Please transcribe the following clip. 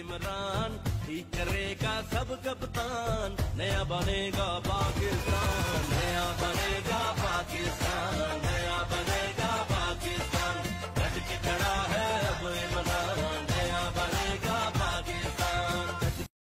इमरान ही करेगा सब कप्तान नया बनेगा